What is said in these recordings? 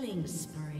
Killing spree.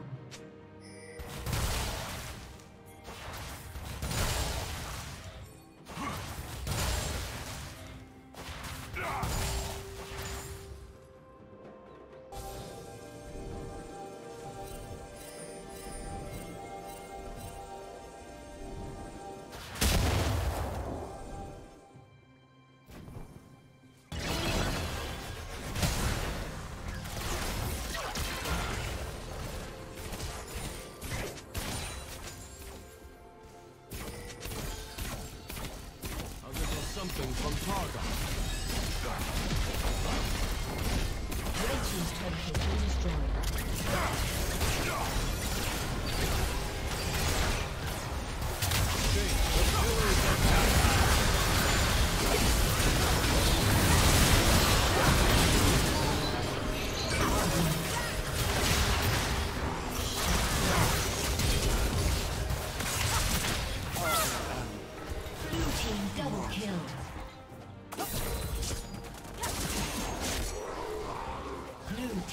Something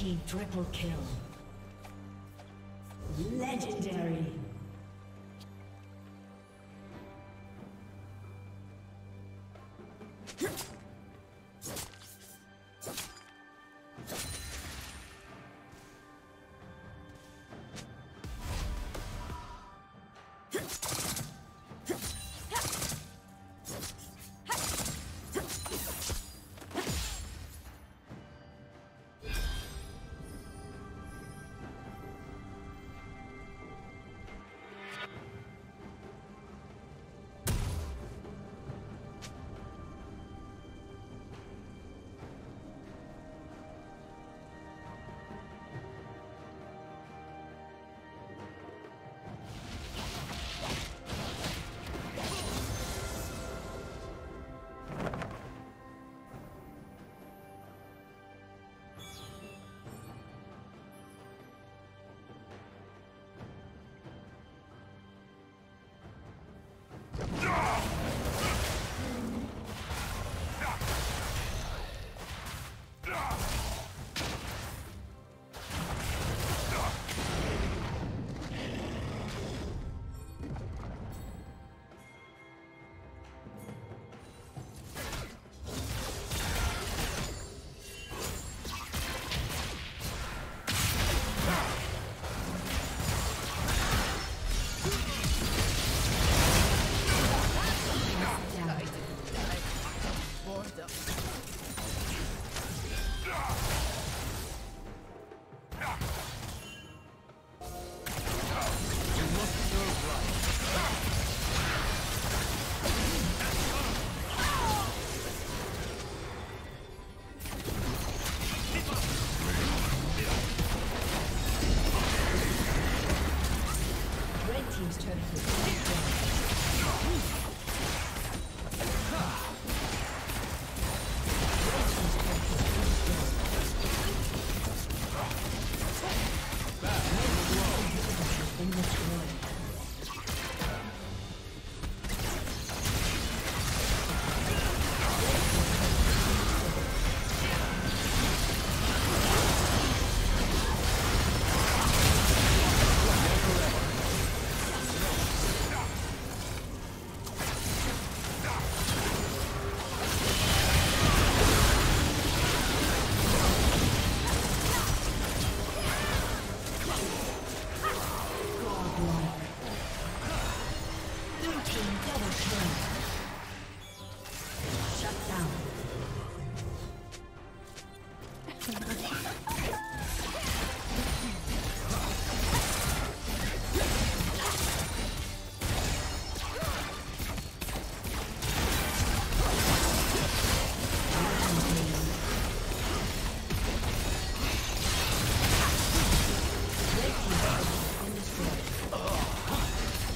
Team triple kill. Legendary.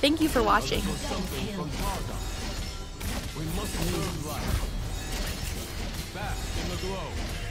Thank you for watching. We must serve right. Bask in the.